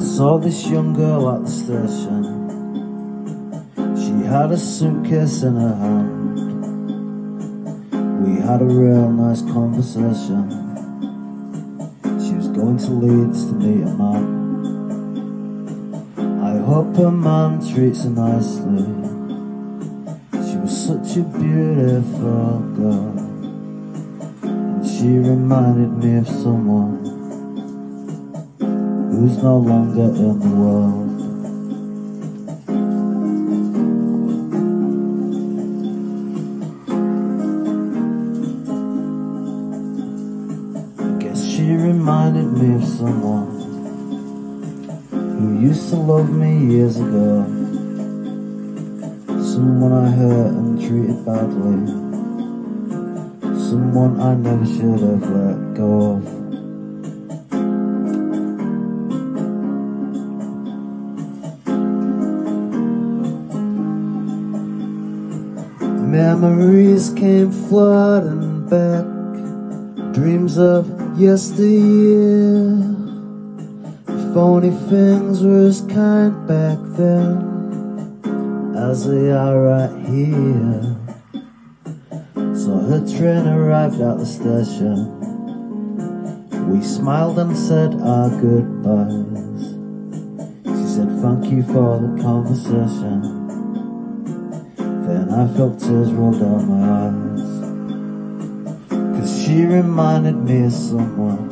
saw this young girl at the station. She had a suitcase in her hand. We had a real nice conversation. She was going to Leeds to meet a man. I hope her man treats her nicely. She was such a beautiful girl. And she reminded me of someone who's no longer in the world. Guess she reminded me of someone who used to love me years ago. Someone I hurt and treated badly. Someone I never should have let go of. Memories came flooding back, dreams of yesteryear. If only things were as kind back then as they are right here. So her train arrived at the station. We smiled and said our goodbyes. She said thank you for the conversation. Then I felt tears roll down my eyes. Cause she reminded me of someone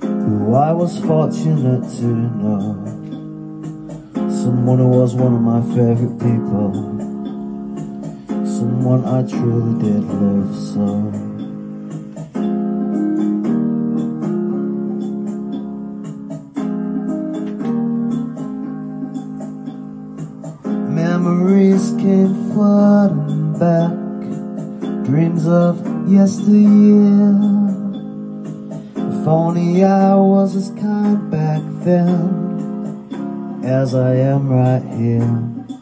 who I was fortunate to know. Someone who was one of my favorite people. Someone I truly did love so. Memories came flooding back, dreams of yesteryear. If only I was as kind back then as I am right here.